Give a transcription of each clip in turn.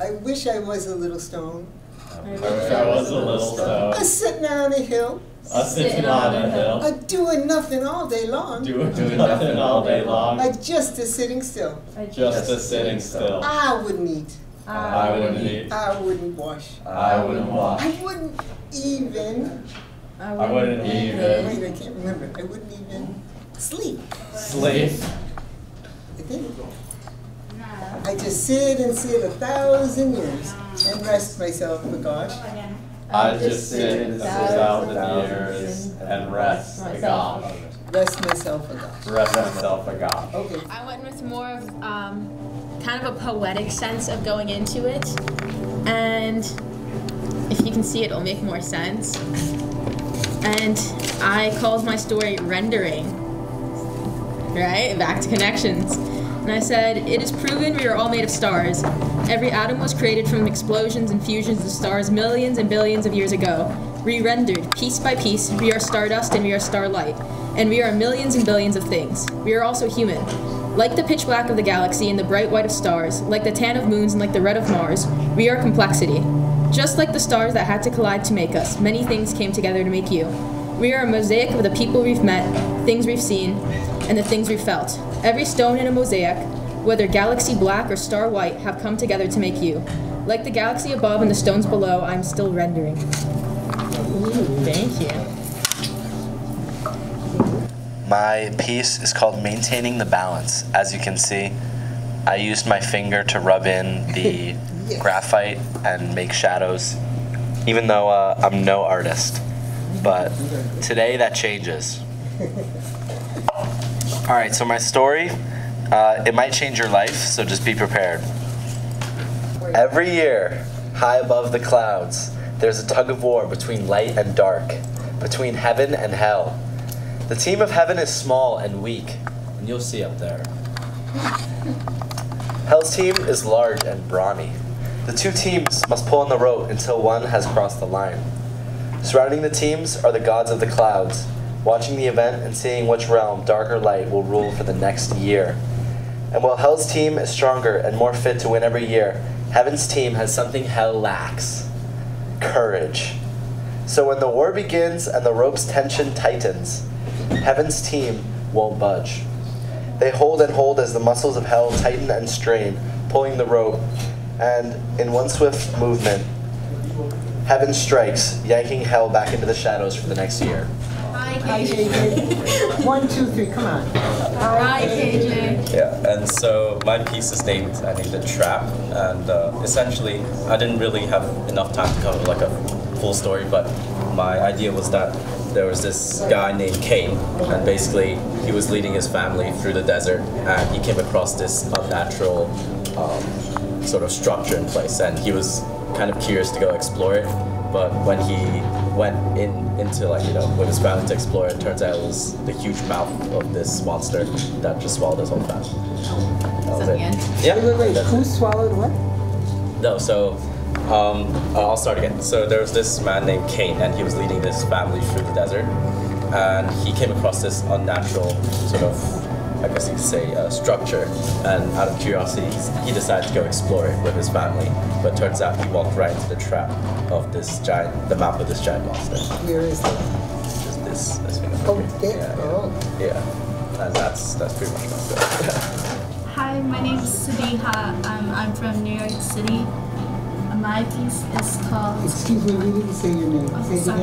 I wish I was a little stone. I wish I was a little stone. A sitting on a hill. A sitting on a hill. A doing nothing all day long. Doing, doing nothing all day long. A just a sitting still. Just a sitting still. I wouldn't eat. I wouldn't eat. I wouldn't wash. I wouldn't wash. I wouldn't even. I wouldn't even Wait, I can't remember. I wouldn't even sleep. sleep. I think. I just sit and sit a thousand years and rest myself, my gosh. I just sit a thousand years and rest a gosh. Rest myself, a gosh. Rest myself a gosh. Okay. I went with more of um, kind of a poetic sense of going into it. And if you can see it, it'll make more sense. And I called my story Rendering. Right? Back to connections. And I said, It is proven we are all made of stars. Every atom was created from explosions and fusions of stars millions and billions of years ago. Re rendered, piece by piece, we are stardust and we are starlight. And we are millions and billions of things. We are also human. Like the pitch black of the galaxy and the bright white of stars, like the tan of moons and like the red of Mars, we are complexity. Just like the stars that had to collide to make us, many things came together to make you. We are a mosaic of the people we've met, things we've seen, and the things we've felt. Every stone in a mosaic, whether galaxy black or star white, have come together to make you. Like the galaxy above and the stones below, I'm still rendering. Ooh, thank you. My piece is called Maintaining the Balance. As you can see, I used my finger to rub in the Yes. graphite and make shadows, even though uh, I'm no artist. But today that changes. All right, so my story, uh, it might change your life, so just be prepared. Every year, high above the clouds, there's a tug of war between light and dark, between heaven and hell. The team of heaven is small and weak, and you'll see up there. Hell's team is large and brawny. The two teams must pull on the rope until one has crossed the line. Surrounding the teams are the gods of the clouds, watching the event and seeing which realm, dark or light, will rule for the next year. And while Hell's team is stronger and more fit to win every year, Heaven's team has something Hell lacks courage. So when the war begins and the rope's tension tightens, Heaven's team won't budge. They hold and hold as the muscles of Hell tighten and strain, pulling the rope, and in one swift movement, Heaven strikes, yanking Hell back into the shadows for the next year. Hi, JJ. One, two, three, come on. Hi, KJ. Yeah, and so my piece is named, I think, The Trap, and uh, essentially, I didn't really have enough time to cover like a full story, but my idea was that there was this guy named Cain, and basically he was leading his family through the desert, and he came across this unnatural um, sort of structure in place, and he was kind of curious to go explore it. But when he went in into like you know with his family to explore it, it turns out it was the huge mouth of this monster that just swallowed his whole family. That was it. end? Yeah. Wait, wait, wait. that's Who it. swallowed what? No, so um, I'll start again. So there was this man named Cain, and he was leading this family through the desert, and he came across this unnatural sort of, I guess you could say, uh, structure. And out of curiosity, he decided to go explore it with his family. But turns out he walked right into the trap of this giant, the map of this giant monster. Where is it? Just this, this thing. Oh, yeah, there. yeah, Oh. yeah. And that's that's pretty much my story. Hi, my name is Sabiha. Um, I'm from New York City. My piece is called. Excuse me, we didn't say your name. Oh, Say it sorry.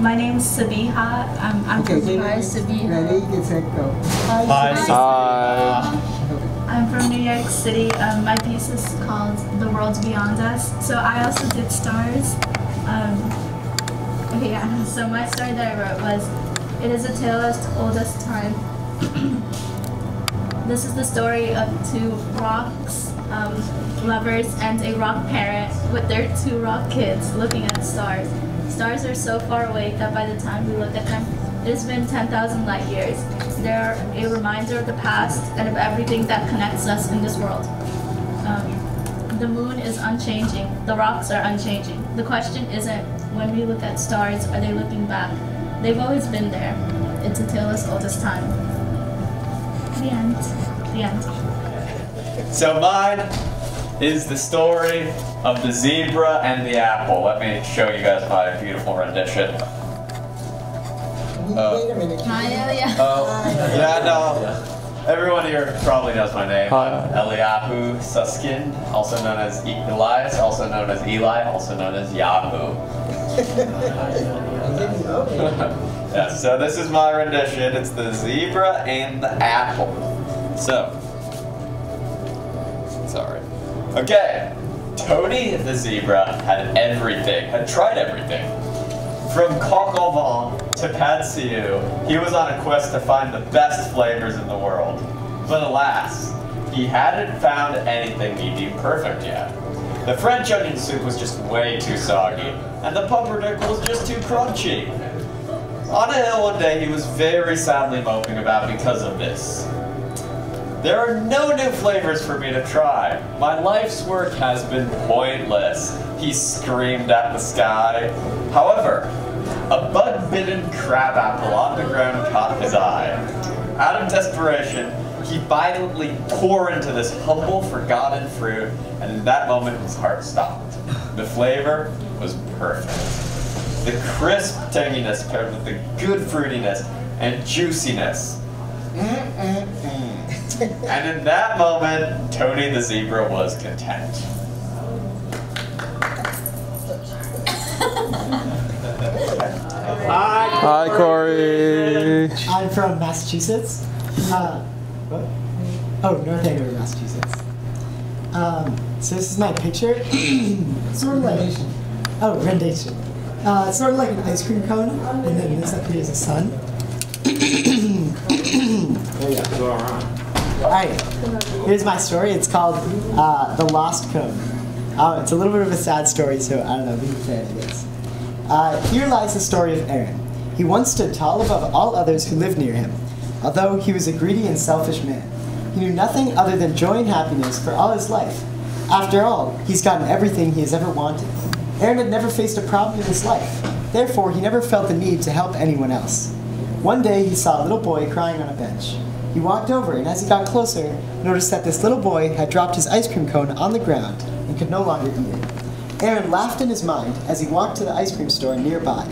Again. My name is Sabiha. Um, I'm Okay, from say New it York. Ready, get set, go. Hi, Hi. I'm from New York City. Um, my piece is called The World Beyond Us. So I also did stars. Um, okay, yeah. So my story that I wrote was, it is a tale as old as time. this is the story of two rocks um, lovers and a rock parent with their two rock kids looking at stars. Stars are so far away that by the time we look at them, it has been 10,000 light years. They are a reminder of the past and of everything that connects us in this world. Um, the moon is unchanging. The rocks are unchanging. The question isn't when we look at stars, are they looking back? They've always been there. It's a tale as old as time. The end. The end. So mine is the story of the zebra and the apple. Let me show you guys my beautiful rendition. Oh. Wait a uh, minute. Maya, yeah. Oh, yeah, no. Everyone here probably knows my name. Hi. Eliyahu Suskind, also known as E- Elias, also known as Eli, also known as Yahoo. yeah, so this is my rendition. It's the zebra and the apple. So, sorry. Okay, Tony the zebra had everything, had tried everything. From coq au vin to siu, he was on a quest to find the best flavors in the world. But alas, he hadn't found anything he deemed perfect yet. The French onion soup was just way too soggy, and the pumpernickel was just too crunchy. On a hill one day, he was very sadly moping about because of this. There are no new flavors for me to try. My life's work has been pointless, he screamed at the sky. However, a bug-bitten crabapple on the ground caught his eye. Out of desperation, he violently tore into this humble, forgotten fruit, and in that moment his heart stopped. The flavor was perfect. The crisp tanginess paired with the good fruitiness and juiciness. Mm-mm-mm. and in that moment, Tony the zebra was content. Hi, Corey. I'm from Massachusetts. Uh, what? Oh, North Andover, Massachusetts. Um, so this is my picture. sort of like oh rendition. Uh, it's sort of like an ice cream cone, and then this up here is a sun. there you go. All right. Here's my story. It's called uh, The Lost Cone. Uh, it's a little bit of a sad story, so I don't know. Be fair to this. Uh, here lies the story of Aaron. He once stood tall above all others who lived near him, although he was a greedy and selfish man. He knew nothing other than joy and happiness for all his life. After all, he's gotten everything he has ever wanted. Aaron had never faced a problem in his life. Therefore, he never felt the need to help anyone else. One day, he saw a little boy crying on a bench. He walked over, and as he got closer, noticed that this little boy had dropped his ice cream cone on the ground and could no longer eat it. Aaron laughed in his mind as he walked to the ice cream store nearby.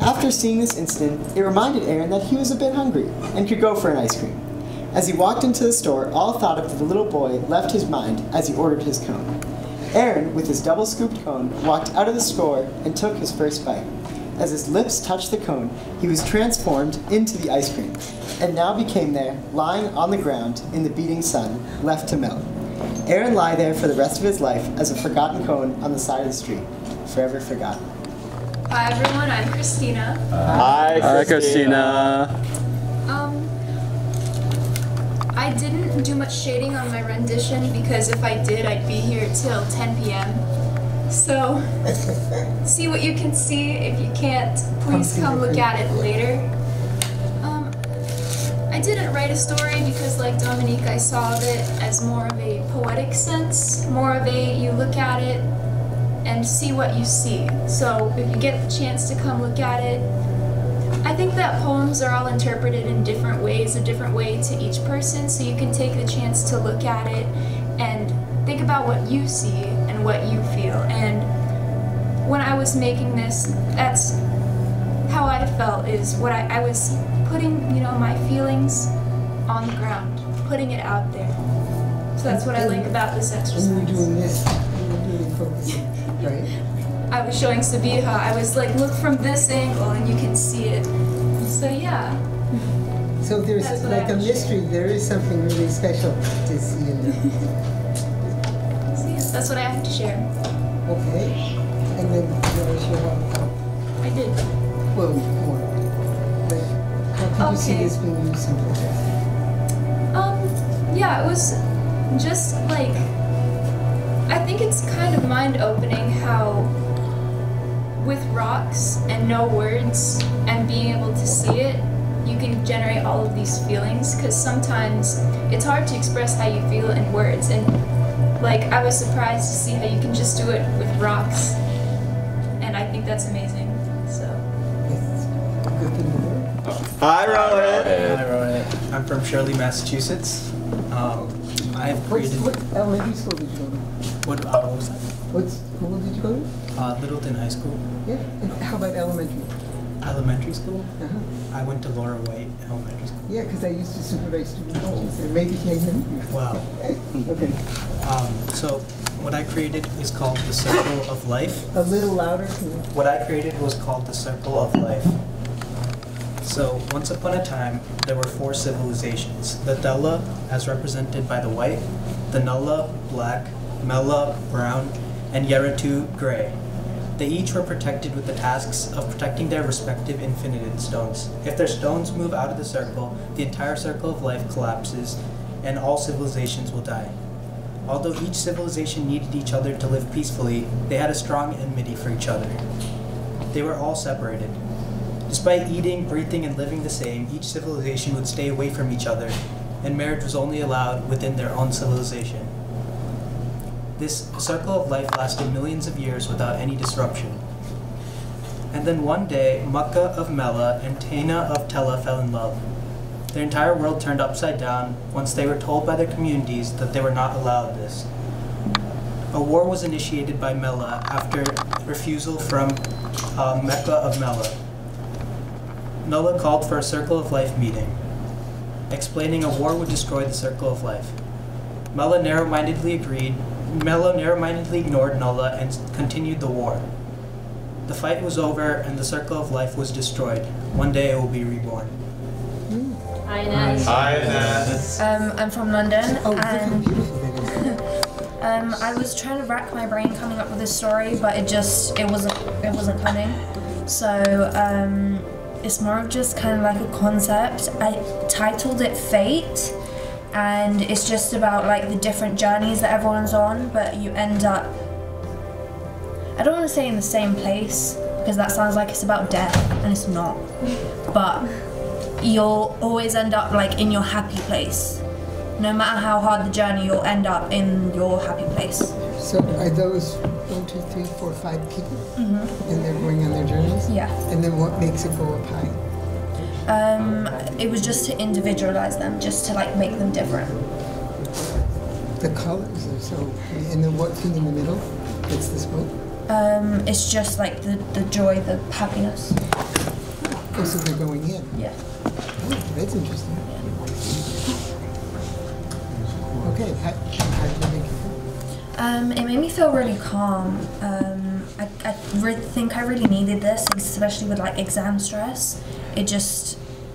After seeing this incident, it reminded Aaron that he was a bit hungry and could go for an ice cream. As he walked into the store, all thought of the little boy left his mind as he ordered his cone. Aaron, with his double scooped cone, walked out of the store and took his first bite. As his lips touched the cone, he was transformed into the ice cream, and now became there, lying on the ground in the beating sun, left to melt. Aaron lay there for the rest of his life as a forgotten cone on the side of the street, forever forgotten. Hi everyone, I'm Christina. Hi, Christina. Um, I didn't do much shading on my rendition because if I did, I'd be here till 10 p.m. So, see what you can see. If you can't, please come look at it later. Um, I didn't write a story because, like Dominique, I saw of it as more of a poetic sense, more of a you look at it and see what you see. So, if you get the chance to come look at it, I think that poems are all interpreted in different ways, a different way to each person, so you can take the chance to look at it and think about what you see and what you feel. And when I was making this, that's how I felt is what I, I was putting, you know, my feelings on the ground, putting it out there. So that's what I like about this When exercise. you were doing this, you were really focusing, right? I was showing Sabiha, I was like, look from this angle and you can see it. So yeah. So there's That's what I like a mystery, there is something really special to see in there. That's what I have to share. Okay, and then there was your home. I did. Well, more. But how could you see Okay. this being used? Um, yeah, it was just like I think it's kind of mind opening how with rocks and no words and being able to see it, you can generate all of these feelings because sometimes it's hard to express how you feel in words and like I was surprised to see how you can just do it with rocks and I think that's amazing. So It's a good thing to learn. Hi, Rohit. Hi, Rohit. I'm from Shirley, Massachusetts. Um, I've What's, created. what elementary school did you go to? What, uh, what was that? What school did you go to? Uh, Littleton High School, Yeah. And how about elementary? Elementary school. Uh-huh. I went to Lura White Elementary School. Yeah, because I used to supervise student goals, and maybe can't. Wow. Okay. Um, so, what I created is called the Circle of Life. A little louder. What I created was called the Circle of Life. So, once upon a time, there were four civilizations. The Thella, as represented by the white, the Nulla, black, Mella, brown, and Yeratu, gray. They each were protected with the tasks of protecting their respective infinited stones. If their stones move out of the circle, the entire circle of life collapses, and all civilizations will die. Although each civilization needed each other to live peacefully, they had a strong enmity for each other. They were all separated. Despite eating, breathing, and living the same, each civilization would stay away from each other, and marriage was only allowed within their own civilization. This circle of life lasted millions of years without any disruption. And then one day, Mukka of Mela and Taina of Tella fell in love. Their entire world turned upside down once they were told by their communities that they were not allowed this. A war was initiated by Mela after refusal from uh, Mecca of Mela. Mela called for a Circle of Life meeting, explaining a war would destroy the Circle of Life. Mela narrow-mindedly agreed. Mela narrow-mindedly ignored Nulla and continued the war. The fight was over and the Circle of Life was destroyed. One day it will be reborn. Hi, Inez. Hi, Inez. Um, I'm from London, Oh, and beautiful that is. um, I was trying to rack my brain coming up with this story, but it just it wasn't it wasn't coming. So um, it's more of just kind of like a concept. I titled it Fate, and it's just about like the different journeys that everyone's on, but you end up. I don't want to say in the same place because that sounds like it's about death, and it's not. But you'll always end up like in your happy place. No matter how hard the journey, you'll end up in your happy place. So are those one, two, three, four, five people? Mm-hmm. And they're going on their journeys? Yeah. And then what makes it go up high? Um, it was just to individualize them, just to like make them different. The colors are so, and then what thing in the middle? It's this smoke? Um, it's just like the, the joy, the happiness. Oh, so they're going in? Yeah. Oh, that's interesting. Okay, how, how did it make you feel? Um, it made me feel really calm. Um, I, I think I really needed this, especially with like exam stress. It just,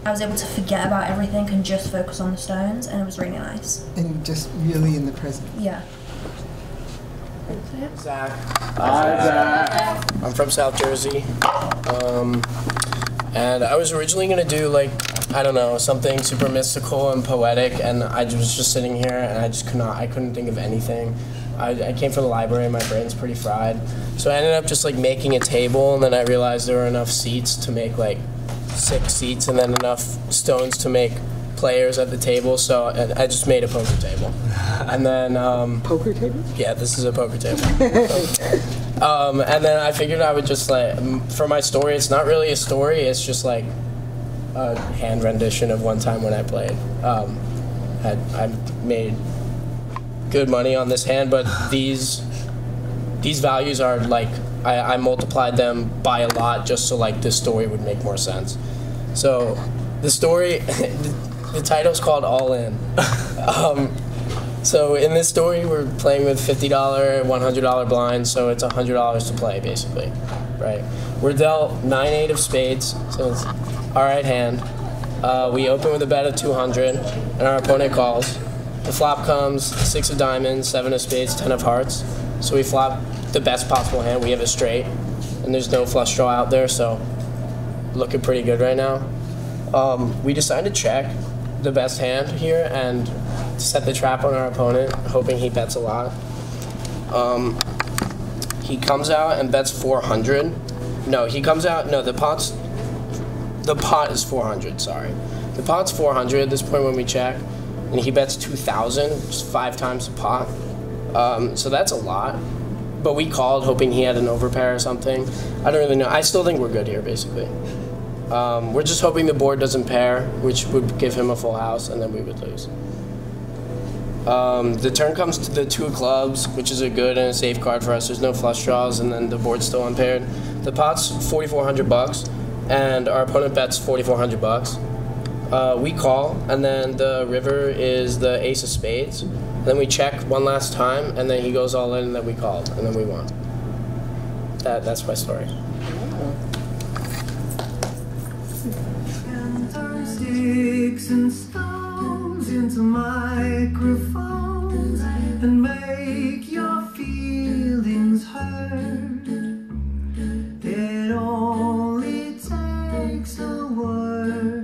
I was able to forget about everything and just focus on the stones, and it was really nice. And just really in the present. Yeah. Zach. Hi, Zach. I'm from South Jersey. Um, and I was originally going to do, like, I don't know, something super mystical and poetic, and I was just sitting here and I just could not, I couldn't think of anything. I, I came from the library and my brain's pretty fried. So I ended up just, like, making a table, and then I realized there were enough seats to make, like, six seats, and then enough stones to make players at the table, so I I just made a poker table. And then, um, Poker table? yeah, this is a poker table. um, and then I figured I would just like, for my story, it's not really a story. It's just like a hand rendition of one time when I played. Um, had I made good money on this hand, but these these values are like I, I multiplied them by a lot just so like this story would make more sense. So the story, the title's called All In. um, so in this story, we're playing with fifty dollar, one hundred dollar blinds, so it's hundred dollars to play basically, right? We're dealt nine eight of spades, so it's our right hand. Uh, we open with a bet of two hundred, and our opponent calls. The flop comes six of diamonds, seven of spades, ten of hearts. So we flop the best possible hand. We have a straight, and there's no flush draw out there, so looking pretty good right now. Um, we decided to check the best hand here and set the trap on our opponent, hoping he bets a lot. Um, he comes out and bets 400. No, he comes out. No, the pot's the pot is 400. Sorry, the pot's 400 at this point when we check, and he bets 2,000, just five times the pot. Um, so that's a lot. But we called hoping he had an overpair or something. I don't really know. I still think we're good here, basically. Um, we're just hoping the board doesn't pair, which would give him a full house, and then we would lose. Um, the turn comes to the two clubs, which is a good and a safe card for us. There's no flush draws, and then the board's still unpaired. The pot's 4,400 bucks, and our opponent bets 4,400 bucks. Uh, we call, and then the river is the ace of spades. Then we check one last time, and then he goes all in, and then we called, and then we won. That, that's my story. and stones into microphones and make your feelings heard. It only takes a word.